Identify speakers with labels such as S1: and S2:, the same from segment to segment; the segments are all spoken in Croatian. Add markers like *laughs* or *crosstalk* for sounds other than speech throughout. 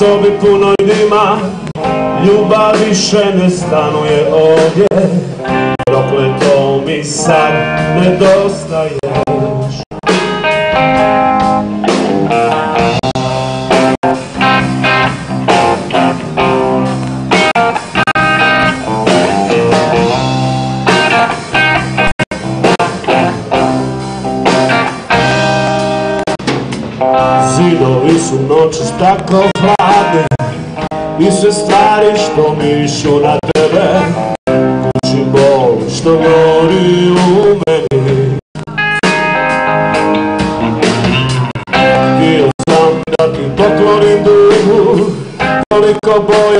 S1: sobi punoj dima Ljubav više ne stanuje ovdje. Prokleto mi sad nedostaješ Zidovi su noć staklo i sve stvari što mišu na tebe. Kući bol što gori u meni. Htio sam da ti poklonim duhu Koliko boja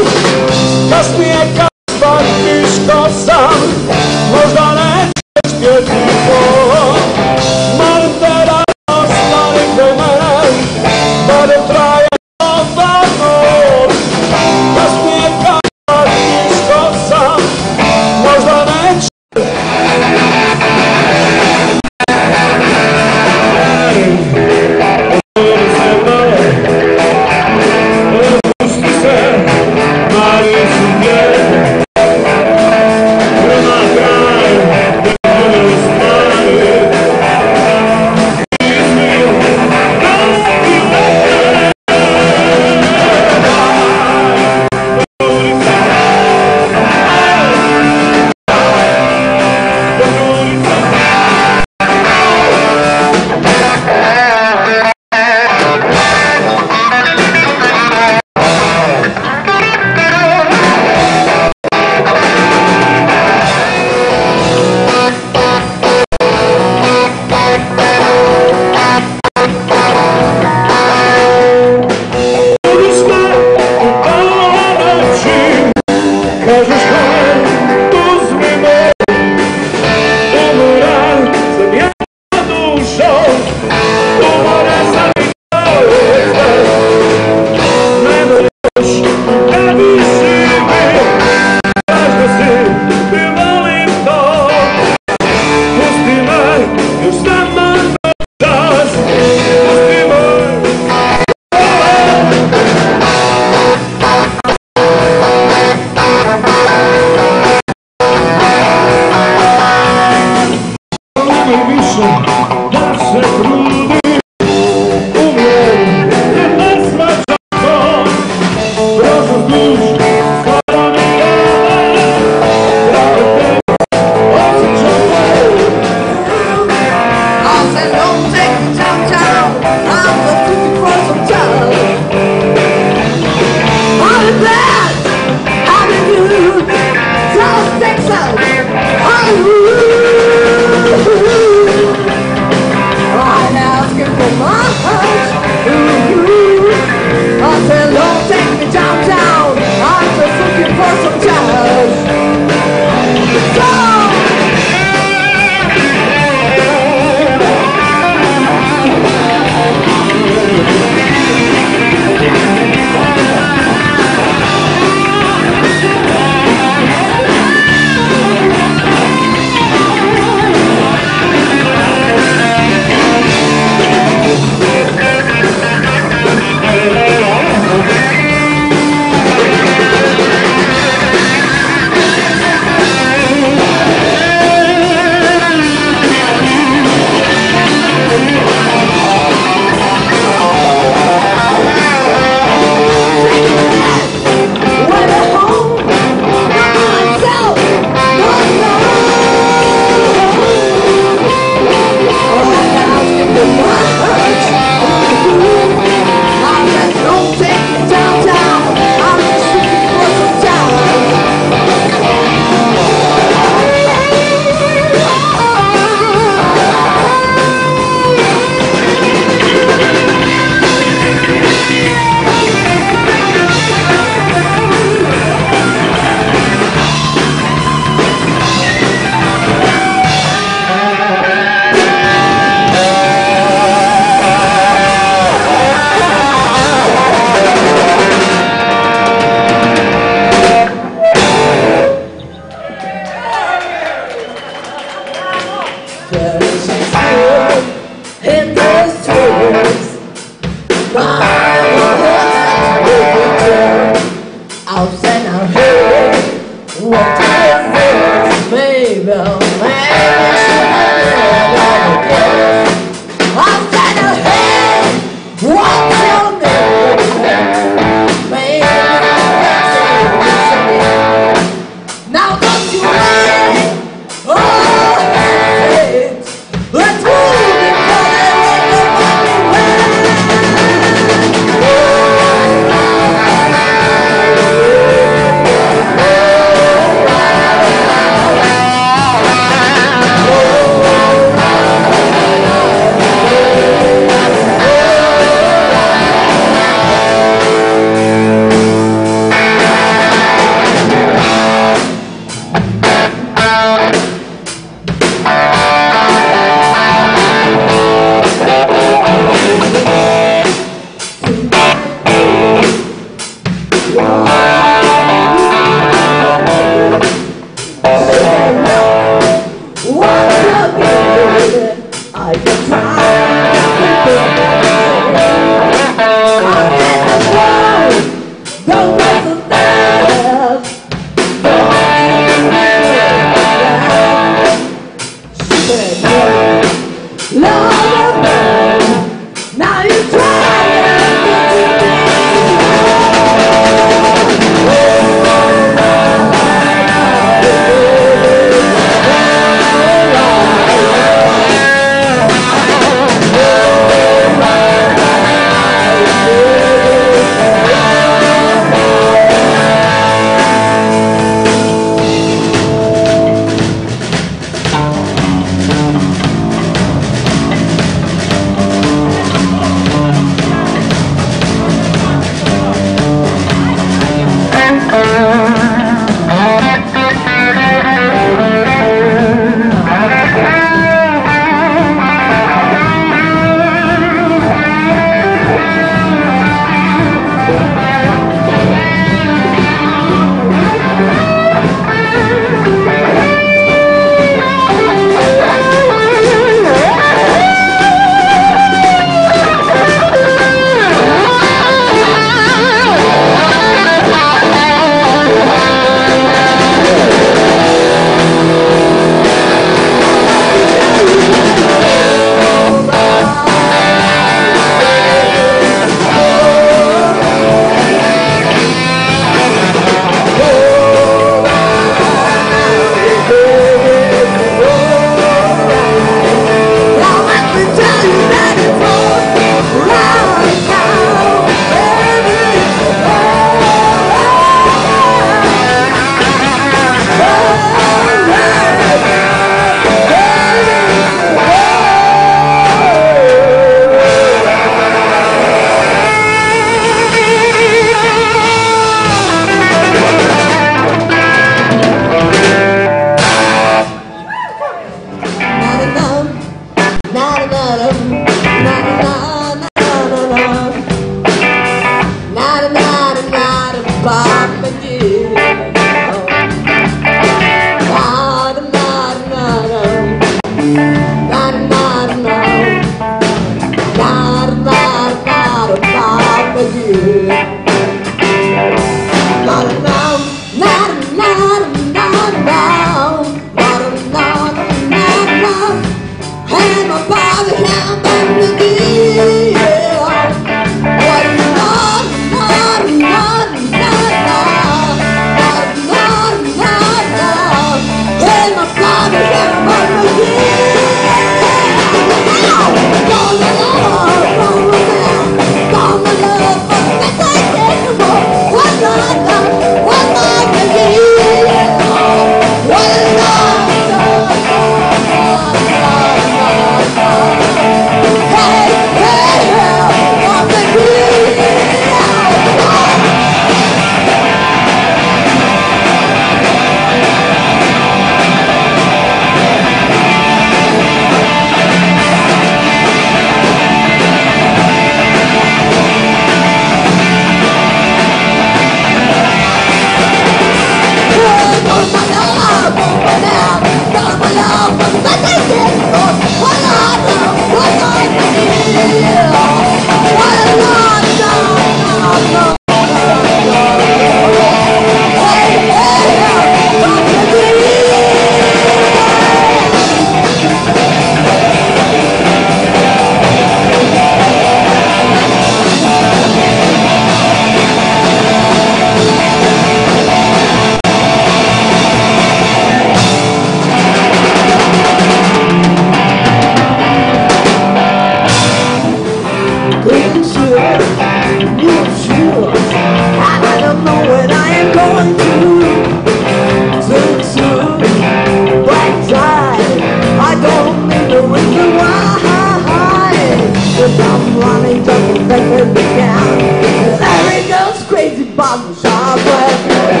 S2: Yeah. *laughs*